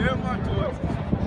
mesmo a.